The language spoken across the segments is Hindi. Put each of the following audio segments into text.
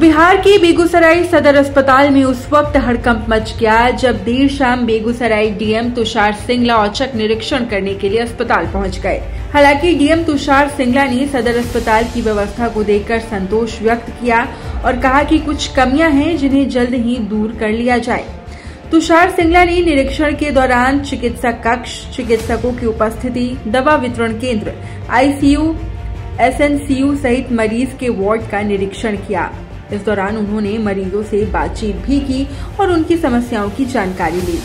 बिहार के बेगूसराय सदर अस्पताल में उस वक्त हड़कंप मच गया। जब देर शाम बेगूसराय डीएम तुषार सिंगला औचक निरीक्षण करने के लिए अस्पताल पहुँच गए। हालाँकि डीएम तुषार सिंगला ने सदर अस्पताल की व्यवस्था को देखकर संतोष व्यक्त किया और कहा कि कुछ कमियाँ हैं जिन्हें जल्द ही दूर कर लिया जाए। तुषार सिंगला ने निरीक्षण के दौरान चिकित्सा कक्ष, चिकित्सकों की उपस्थिति, दवा वितरण केंद्र, आईसीयू, एसएनसीयू सहित मरीज़ के वार्ड का निरीक्षण किया। इस दौरान उन्होंने मरीजों से बातचीत भी की और उनकी समस्याओं की जानकारी ली।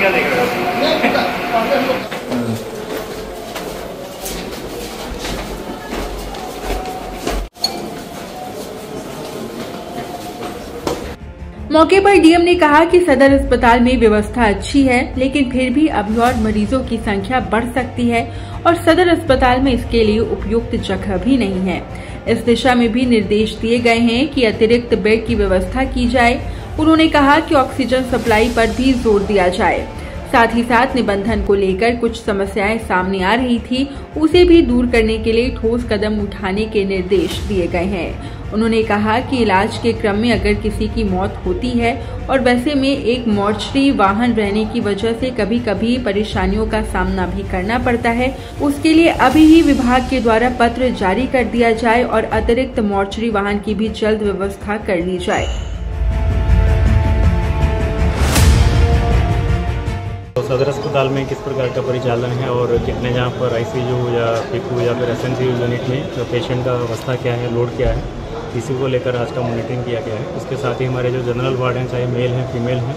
क्या देख रहे हो? मौके पर डीएम ने कहा कि सदर अस्पताल में व्यवस्था अच्छी है, लेकिन फिर भी अभी और मरीजों की संख्या बढ़ सकती है और सदर अस्पताल में इसके लिए उपयुक्त जगह भी नहीं है। इस दिशा में भी निर्देश दिए गए हैं कि अतिरिक्त बेड की व्यवस्था की जाए। उन्होंने कहा कि ऑक्सीजन सप्लाई पर भी ज़ोर दिया जाए। साथ ही साथ निबंधन को लेकर कुछ समस्याएँ सामने आ रही थी, उसे भी दूर करने के लिए ठोस कदम उठाने के निर्देश दिए गए हैं। उन्होंने कहा कि इलाज के क्रम में अगर किसी की मौत होती है और वैसे में एक मोर्चरी वाहन रहने की वजह से कभी कभी परेशानियों का सामना भी करना पड़ता है, उसके लिए अभी ही विभाग के द्वारा पत्र जारी कर दिया जाए और अतिरिक्त मोर्चरी वाहन की भी जल्द व्यवस्था कर ली जाए। तो सदर अस्पताल में किस प्रकार का परिचालन है और कितने जहाँ पर आईसीयू या पीकू या फिर एस यूनिट में, जो पेशेंट का अवस्था क्या है लोड क्या है? इसी को लेकर आज का मॉनिटरिंग किया गया है। इसके साथ ही हमारे जो जनरल वार्ड हैं चाहे मेल हैं फीमेल हैं,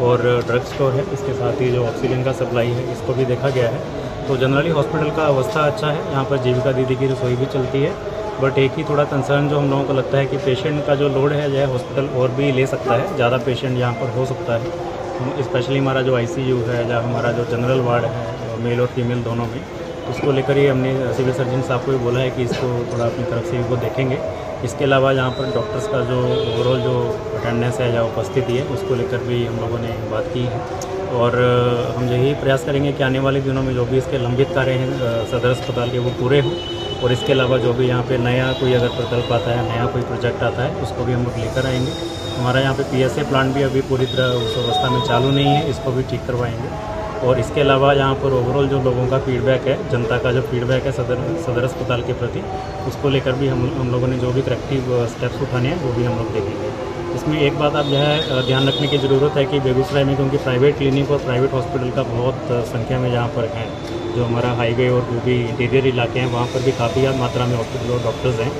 और ड्रग स्टोर है, इसके साथ ही जो ऑक्सीजन का सप्लाई है, इसको भी देखा गया है। तो जनरली हॉस्पिटल का अवस्था अच्छा है, यहाँ पर जीविका दीदी की रसोई भी चलती है। बट एक ही थोड़ा कंसर्न जो हम लोगों को लगता है कि पेशेंट का जो लोड है जो है हॉस्पिटल और भी ले सकता है, ज़्यादा पेशेंट यहाँ पर हो सकता है। स्पेशली हमारा जो आईसीयू है, या हमारा जो जनरल वार्ड है मेल और फीमेल दोनों में उसको लेकर ही हमने सिविल सर्जन साहब को भी बोला है कि इसको थोड़ा अपनी तरफ़ से वो देखेंगे। इसके अलावा यहाँ पर डॉक्टर्स का जो ओवरऑल जो अटेंडेंस है या उपस्थिति है, उसको लेकर भी हम लोगों ने बात की है। और हम यही प्रयास करेंगे कि आने वाले दिनों में जो भी इसके लंबित कार्य हैं सदर अस्पताल के वो पूरे हों। और इसके अलावा जो भी यहाँ पे नया कोई अगर प्रकल्प आता है, नया कोई प्रोजेक्ट आता है, उसको भी हम लोग लेकर आएँगे। हमारा यहाँ पे पीएसए प्लांट भी अभी पूरी तरह उस अवस्था में चालू नहीं है, इसको भी ठीक करवाएँगे। और इसके अलावा यहाँ पर ओवरऑल जो लोगों का फीडबैक है, जनता का जो फीडबैक है सदर सदर अस्पताल के प्रति, उसको लेकर भी हम हम लोगों ने जो भी करेक्टिव स्टेप्स उठाने हैं, वो भी हम लोग देखेंगे। इसमें एक बात आप जो है ध्यान रखने की ज़रूरत है कि बेगूसराय में क्योंकि प्राइवेट क्लिनिक और प्राइवेट हॉस्पिटल का बहुत संख्या में यहाँ पर है, जो हमारा हाईवे और जो भी इंटीरियर इलाके हैं, वहाँ पर भी काफ़ी मात्रा में हॉस्पिटल और डॉक्टर्स हैं।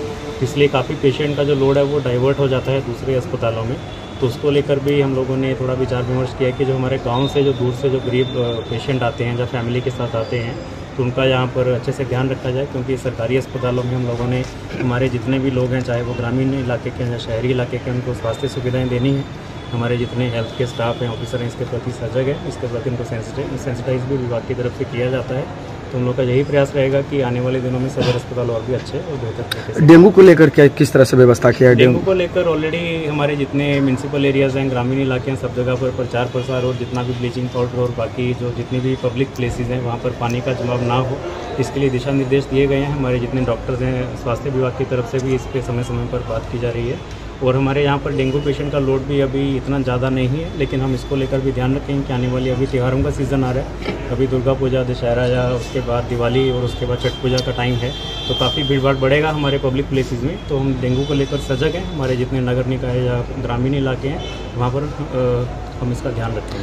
इसलिए काफ़ी पेशेंट का जो लोड है, वो डाइवर्ट हो जाता है दूसरे अस्पतालों में। तो उसको लेकर भी हम लोगों ने थोड़ा विचार विमर्श किया कि जो हमारे गाँव से जो दूर से जो गरीब पेशेंट आते हैं जो फैमिली के साथ आते हैं तो उनका यहाँ पर अच्छे से ध्यान रखा जाए क्योंकि सरकारी अस्पतालों में हम लोगों ने हमारे जितने भी लोग हैं, चाहे वो ग्रामीण इलाके के हैं या शहरी इलाके के उनको स्वास्थ्य सुविधाएँ देनी है। हमारे जितने हेल्थ के स्टाफ हैं ऑफिसर हैं, इसके प्रति सजग है, इसके प्रति उनको सेंसिटाइज भी विभाग की तरफ़ से किया जाता है। तो हम लोग का यही प्रयास रहेगा कि आने वाले दिनों में सदर अस्पताल और भी अच्छे और बेहतर तरीके डेंगू को लेकर क्या किस तरह से व्यवस्था किया है? डेंगू को लेकर ऑलरेडी हमारे जितने म्यूनसिपल एरियाज़ हैं ग्रामीण इलाके हैं सब जगह पर प्रचार प्रसार और जितना भी ब्लीचिंग पाउडर और बाकी जो जितनी भी पब्लिक प्लेसेज हैं वहाँ पर पानी का जमाव ना हो इसके लिए दिशा निर्देश दिए गए हैं। हमारे जितने डॉक्टर्स हैं स्वास्थ्य विभाग की तरफ़ से भी इस पर समय समय पर बात की जा रही है। और हमारे यहाँ पर डेंगू पेशेंट का लोड भी अभी इतना ज़्यादा नहीं है, लेकिन हम इसको लेकर भी ध्यान रखेंगे कि आने वाली अभी त्योहारों का सीज़न आ रहा है। अभी दुर्गा पूजा, दशहरा या उसके बाद दिवाली और उसके बाद छठ पूजा का टाइम है तो काफ़ी भीड़ भाड़ बढ़ेगा हमारे पब्लिक प्लेसेस में। तो हम डेंगू को लेकर सजग हैं। हमारे जितने नगर निकाय या ग्रामीण इलाके हैं, वहाँ पर हम इसका ध्यान रखेंगे।